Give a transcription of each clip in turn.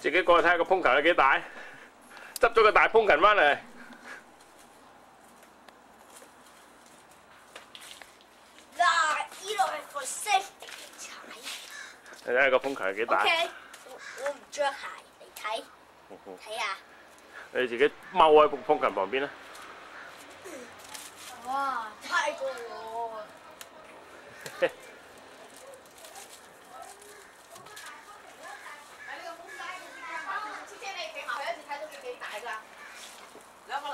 自己过去睇下个风球有几大，执咗个大风琴翻嚟。嗱，呢度系 for safety 踩。你睇下个风球有几大， OK，我我唔着鞋嚟睇，睇下。你自己踎喺风风琴旁边啦。哇，太过我。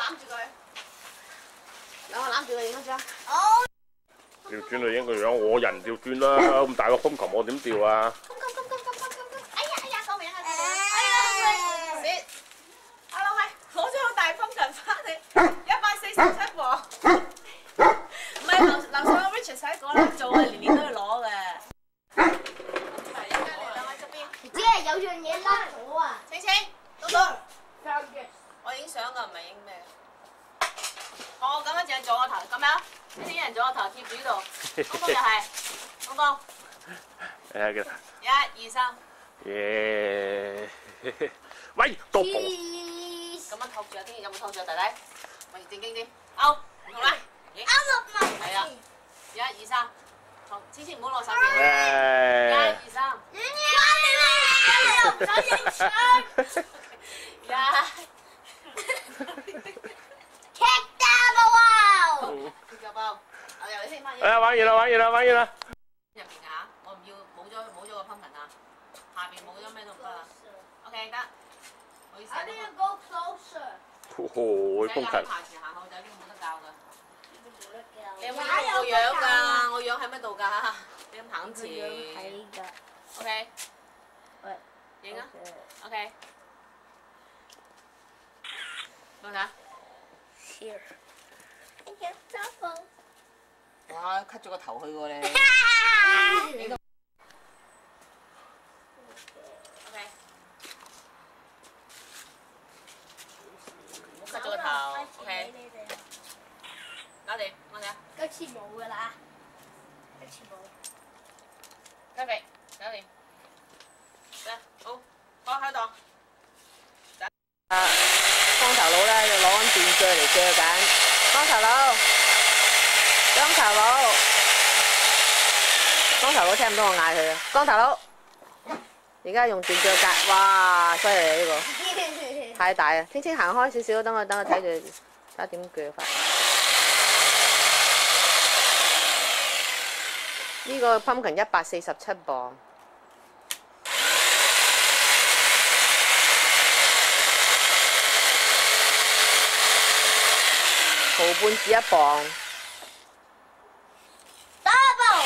揽住佢，两个揽住佢影一张。哦，调转嚟影个样，我人调转啦，咁大个风琴我点调啊？咁咁咁咁咁咁咁，哎呀哎呀，救命啊！哎哎呀，雪，阿老系攞咗个大风琴翻嚟，一百四十七磅。唔系楼楼上个 Richard 使讲啦，做啊年年都要攞嘅。系，而家你两位侧边，只系有样嘢甩咗啊！青青，东东，我影相㗎，唔系影咩？ 哦，咁樣淨係做個頭，咁樣，呢啲人做個頭貼住呢度，東東又係，東東，你睇佢，一二三，耶！喂，咁樣托住啊！天有冇托住啊，弟弟？咪正經啲，勾，唔同啦，影，啱落嚟。係啊，一二三，好，千千唔好攞手，一，二三，我又唔想影相，我由你先翻影。诶玩完啦，玩完啦，玩完啦！入边㗎吓，我唔要冇咗冇咗个 pumpkin 啊，下边冇咗咩都唔得啦。OK 得，唔好意思啊。 I need to go closer。哦，风喺琴，爬前行后仔边冇得教㗎。你有冇哪影我有样得㗎？我样喺咩度㗎？你咁行前。㗎。 OK，喂，影啊。OK，睇下。 Here。有走步。 哇！cut 咗个头去喎你。OK。cut 咗个头。OK，搞掂，我睇下。今次冇㗎啦。今次冇。鸡肥，搞掂。得，好，放喺度。啊，光头佬咧就攞紧电锯嚟锯紧。光头佬，光头佬， 光頭佬聽唔到我嗌佢啊！光頭佬，而家用電鋸割，哇，犀利啊呢個，太大啊！青青行開少少，等我等我睇住，睇下點鋸法。呢個 pumpkin 一百四十七磅。毫半至一磅，Double。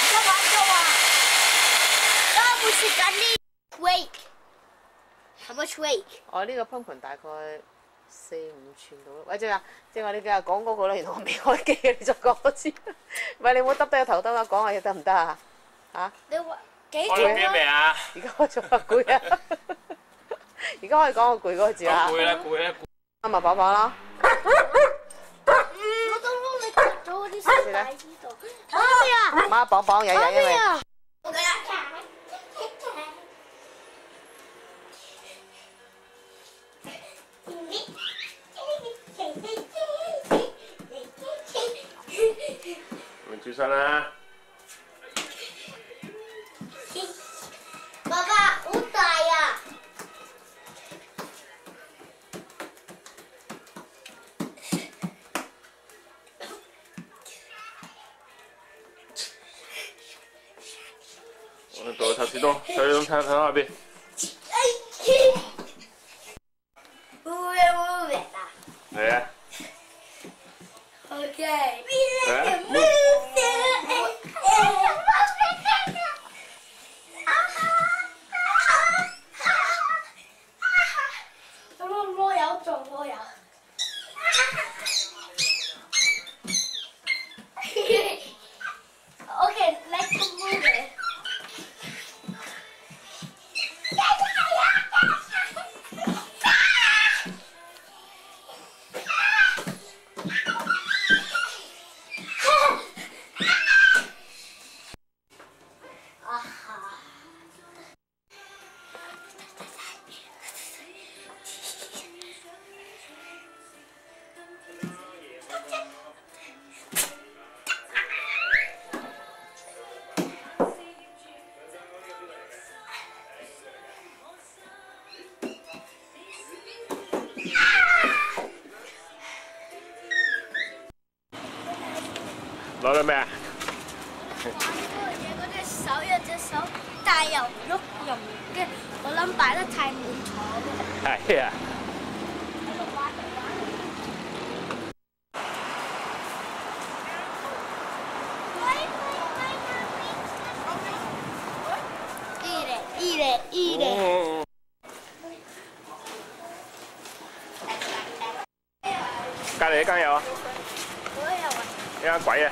唔得玩咗啊 weight。How much wake？我呢個 pumpkin 大概四五寸到咯。喂，正話正話你今日講嗰個咧，原來我未開機啊！你再講多次。唔係你唔好耷低個頭得啦，講下嘢得唔得啊？嚇！你話幾開咗機未啊？而家開咗啊攰啊！而家可以講個攰嗰個字啦。攰啦，攰啦，啱咪寶寶啦。我都幫你揼咗嗰啲石喺呢度。媽咪啊！媽綁綁有媽人因為咪啊！咪轉身啦！爸爸好大啊！我哋做頭先多，睇睇睇睇下邊。會咩啊？玩嗰個嘢，嗰隻手有隻手，但係又唔喐又唔跟，我諗擺得太滿坐啦。係啊。いいね、いいね、いいね。嗯隔離呢間有啊？我有啊。呢間鬼啊！